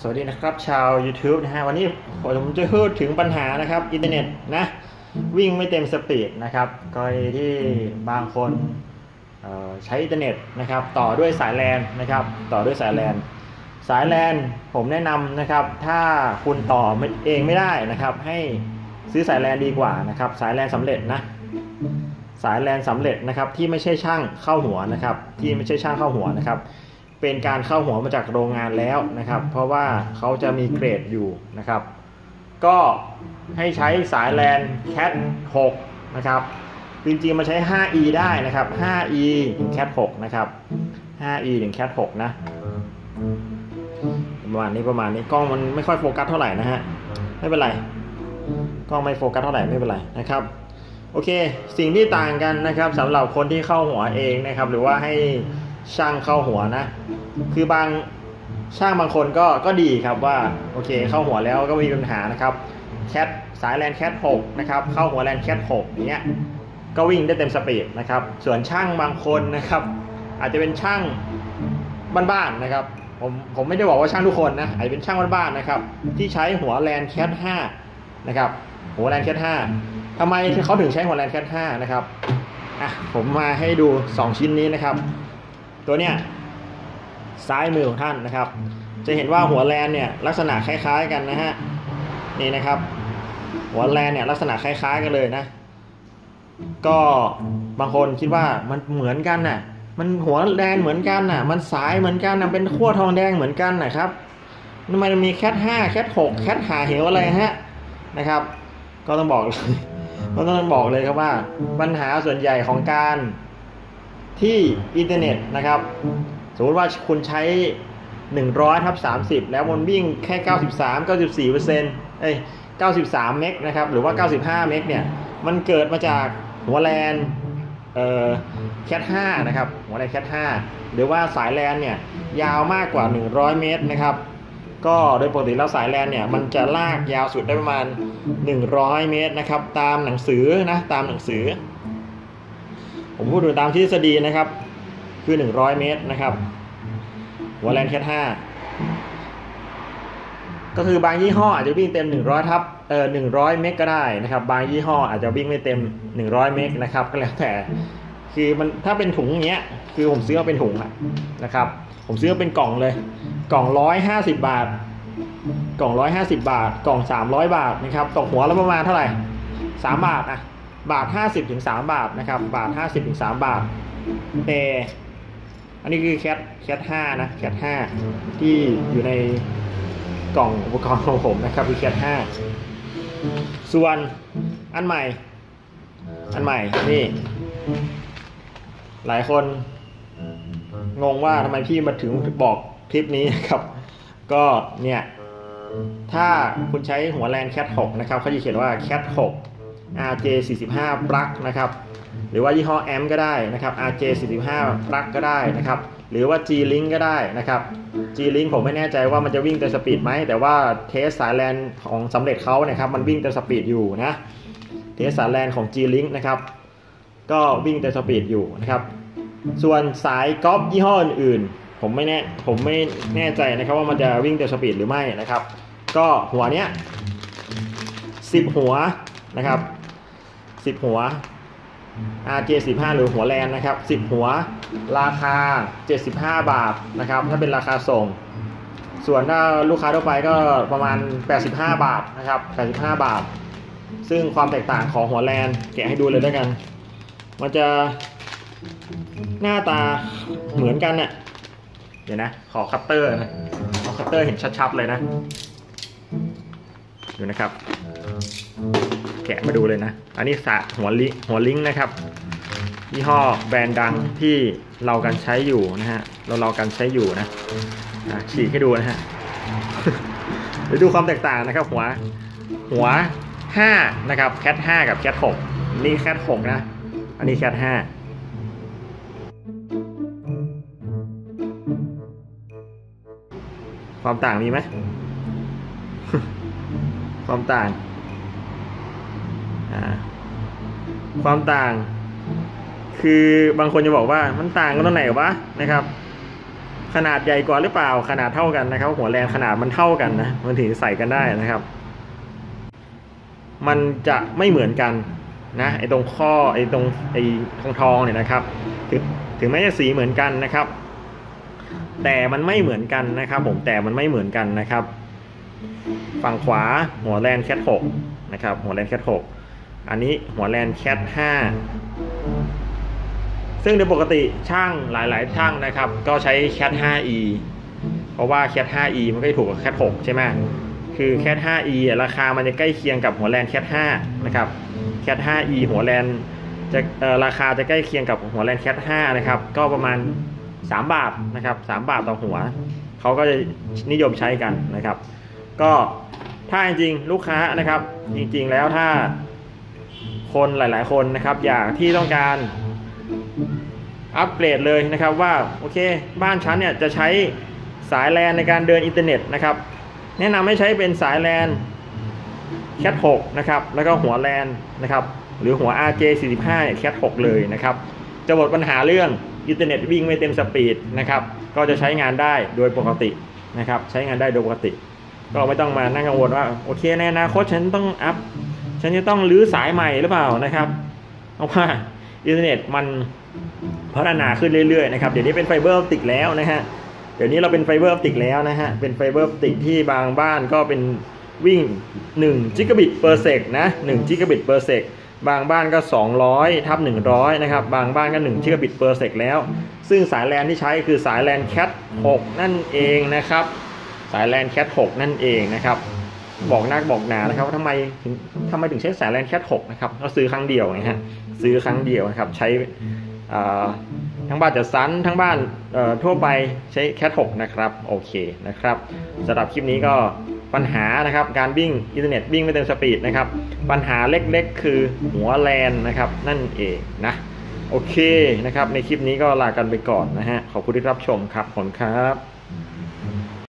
สวัสดีนะครับชาว YouTube นะฮะวันนี้ผมจะพูดถึงปัญหานะครับอินเทอร์เน็ตนะวิ่งไม่เต็ม speed นะครับกรณีที่บางคนใช้อินเทอร์เน็ตนะครับต่อด้วยสายแลนนะครับต่อด้วยสายแลนสายแลนผมแนะนำนะครับถ้าคุณต่อเองไม่ได้นะครับให้ซื้อสายแลนดีกว่านะครับสายแลนสำเร็จนะสายแลนสำเร็จนะครับที่ไม่ใช่ช่างเข้าหัวนะครับที่ไม่ใช่ช่างเข้าหัวนะครับ เป็นการเข้าหัวมาจากโรงงานแล้วนะครับ เพราะว่าเขาจะมีเกรดอยู่นะครับ ก็ให้ใช้สายแลน cat 6นะครับจริงๆมาใช้ 5e ได้นะครับ 5e ถึง cat 6นะครับ 5e ถึง cat 6นะประมาณนี้ประมาณนี้กล้องมันไม่ค่อยโฟกัสเท่าไหร่นะฮะไม่เป็นไรกล้องไม่โฟกัสเท่าไหร่ไม่เป็นไรนะครับโอเค สิ่งที่ต่างกันนะครับสำหรับคนที่เข้าหัวเองนะครับ หรือว่าให้ ช่างเข้าหัวนะ คือบางช่างบางคนก็ก็ดีครับว่าโอเคเข้าหัวแล้วก็ไม่มีปัญหานะครับ Cat สายแลน Cat 6นะครับเข้าหัวแลน Cat 6อย่างเงี้ยก็วิ่งได้เต็ม speed นะครับส่วนช่างบางคนนะครับอาจจะเป็นช่างบ้านๆนะครับผมผมไม่ได้บอกว่าช่างทุกคนนะอาจจะเป็นช่างบ้านๆนะครับที่ใช้หัวแลน Cat 5นะครับหัวแลน Cat 5ทำไมเขาถึงใช้หัวแลน Cat 5นะครับอะผมมาให้ดู 2 ชิ้นนี้นะครับ ตัวเนี้ยซ้ายมือของท่านนะครับ จะเห็นว่าหัวแลนเนี่ยลักษณะคล้ายๆกันนะฮะนี่นะครับ หัวแลนเนี่ยลักษณะคล้าย ๆกันเลยนะ ก็บางคนคิดว่ามันเหมือนกันน่ะมันหัวแลนเหมือนกันน่ะ มันสายเหมือนกันน่ะเป็นขั้วทองแดงเหมือนกันนะครับทำไมมันมีแคทห้าแคทหกแคทหาเหวอะไรฮะนะครับ ก็ต้องบอกเลยก็ต้องบอกเลยครับว่า ปัญหาส่วนใหญ่ของการ ที่อินเทอร์เน็ตนะครับ สมมติว่าคุณใช้ 100ทับ30 แล้วมันวิ่งแค่ 93 94เปอร์เซ็นต์เอ้ย93 เมกนะครับ หรือว่า 95 เมกเนี่ย มันเกิดมาจากหัวแลนเอ่อ Cat 5นะครับ หัวแลน Cat 5หรือว่าสายแลนเนี่ย ยาวมากกว่า 100 เมตรนะครับ ก็โดยปกติแล้วสายแลนเนี่ย มันจะลากยาวสุดได้ประมาณ 100 เมตรนะครับ ตามหนังสือนะ ตามหนังสือ ผมพูดถึงตามทฤษฎีนะครับ คือ 100 เมตรนะครับหัวแลนแคท5ก็คือบางยี่ห้ออาจจะวิ่งเต็ม 100ทับเอ่อ100 เมกก็ได้นะครับ บางยี่ห้ออาจจะวิ่งไม่เต็ม 100 เมกนะครับ ก็แล้วแต่ คือมันถ้าเป็นถุงเงี้ย คือผมซื้อมาเป็นถุงอะนะครับ ผมซื้อมาเป็นกล่องเลย กล่อง 150 บาท กล่อง 150 บาท กล่อง 300 บาทนะครับ ตกหัวและประมาณเท่าไหร่ 3 บาทอะ บาท 50ถึง3บาทนะครับ บาท 50ถึง3บาทแต่อันนี้คือแคทแคทห้านะแคทห้าที่อยู่ในกล่องอุปกรณ์ของผมนะครับคือแคทห้าส่วนอันใหม่ อันใหม่นี่ หลายคนงงว่าทำไมพี่มาถึงบอกคลิปนี้นะครับ ก็เนี่ย ถ้าคุณใช้หัวแลนแคท6นะครับเขาจะเขียนว่าแคท RJ 45 plug นะครับหรือว่ายี่ห้อแอมก็ได้นะครับ RJ 45 plug ก็ได้นะครับหรือว่า G Link ก็ได้นะครับ G Link ผมไม่แน่ใจว่ามันจะวิ่งเต็มสปีดไหมแต่ว่าtest สายแลนของสำเร็จเขานะครับมันวิ่งเต็ม speed อยู่นะ test สายแลนของ G Link นะครับก็วิ่งเต็ม speed อยู่นะครับส่วนสายก๊อปยี่ห้ออื่นๆผมไม่แน่ผมไม่แน่ใจนะครับว่ามันจะวิ่งเต็ม speed หรือไม่นะครับ ก็หัวเนี้ย10 หัวนะครับ 10หัว RJ45 หรือหัวแลนนะครับ10หัวราคา 75 บาทนะครับถ้าเป็นราคาส่ง ส่วนถ้าลูกค้าทั่วไปก็ประมาณ 85 บาทนะครับ85 บาท ซึ่งความแตกต่างของหัวแลนแกะให้ดูเลยด้วยกัน มันจะหน้าตาเหมือนกันเน่ะเดี๋ยวนะ ขอคัตเตอร์นะ ขอคัตเตอร์เห็นชัดๆเลยนะนะครับ แกะมาดูเลยนะ อันนี้สะหัวลิหัวลิงนะครับยี่ห้อแบรนด์ดังที่เรากันใช้อยู่นะฮะเราเรากันใช้อยู่นะฉีกให้ดูนะฮะเดี๋ยวดูความแตกต่างนะครับ หัวหัวห้านะครับแคทห้ากับแคทหกนี่แคทหกนะ อันนี้แคทห้าความต่างมีไหม ความต่าง ความต่าง คือบางคนจะบอกว่ามันต่างกันตรงไหนวะนะครับ ขนาดใหญ่กว่าหรือเปล่า ขนาดเท่ากันนะครับ หัวแลนขนาดมันเท่ากันนะมันถึงใส่กันได้นะครับ มันจะไม่เหมือนกันนะไอ้ตรงข้อไอ้ตรงไอ้ทองทองเนี่ยนะครับ ถึงถึงแม้จะสีเหมือนกันนะครับ แต่มันไม่เหมือนกันนะครับ ผมแต่มันไม่เหมือนกันนะครับ ฝั่งขวาหัวแลนแคทหกนะครับหัวแลนแคทหกอันนี้หัวแลนแคทห้าซึ่งโดยปกติช่างหลายๆช่างนะครับ ก็ใช้แคท 5e เพราะว่าแคท 5e มันก็จะถูกกับแคท 6 ใช่ไหมคือแคท 5e อะราคามันจะใกล้เคียงกับหัวแลนแคท 5 นะครับแคท 5e หัวแลนจะราคาจะใกล้เคียงกับหัวแลนแคท 5 นะครับ ก็ประมาณ 3 บาทนะครับ 3 บาทต่อหัว เขาก็จะนิยมใช้กันนะครับ ก็ถ้าจริงๆลูกค้านะครับ จริง ๆ แล้วถ้าคนหลาย ๆ คนนะครับ อยากที่ต้องการอัปเกรดเลยนะครับว่าโอเค บ้านฉันเนี่ยจะใช้สายแลนในการเดินอินเทอร์เน็ตนะครับ แนะนำให้ใช้เป็นสายแลน Cat 6นะครับ แล้วก็หัวแลนนะครับ หรือหัว RJ45 เนี่ย Cat 6เลยนะครับ จะหมดปัญหาเรื่องอินเทอร์เน็ตวิ่งไม่เต็ม speed นะครับ ก็จะใช้งานได้โดยปกตินะครับ ใช้งานได้โดยปกติ ก็ไม่ต้องมานั่งกังวลว่าโอเคในอนาคตฉันต้องอัพฉันจะต้องรื้อสายใหม่หรือเปล่านะครับเพราะว่าอินเทอร์เน็ตมันพัฒนาขึ้นเรื่อยๆนะครับเดี๋ยวนี้เป็นไฟเบอร์ออปติกแล้วนะฮะเดี๋ยวนี้เราเป็นไฟเบอร์ออปติกแล้วนะฮะเป็นไฟเบอร์ออปติกที่บางบ้านก็เป็นวิ่ง1 gigabit per sec นะ1 gigabit per secบางบ้านก็ 200ทับ100 นะครับ บางบ้านก็1 gigabit per sec แล้ว ซึ่งสายแลนที่ใช้คือสายแลน Cat 6นั่นเองนะครับ สายแลน Cat 6นั่นเองนะครับ บอกนักบอกหนานะครับว่าทำไมถึงทำไมถึงใช้สายแลน Cat 6นะครับก็ซื้อครั้งเดียวไงฮะซื้อครั้งเดียวนะครับ ใช้ทั้งบ้านจัดสรรทั้งบ้านทั่วไปใช้ Cat 6นะครับโอเคนะครับสำหรับคลิปนี้ก็ปัญหานะครับการวิ่งอินเทอร์เน็ตวิ่งไม่เต็มสปีดนะครับ ปัญหาเล็กๆ คือหัวแลนนะครับ นั่นเองนะโอเคนะครับ ในคลิปนี้ก็ลากันไปก่อนนะฮะขอบคุณที่รับชมครับ ขอบคุณครับ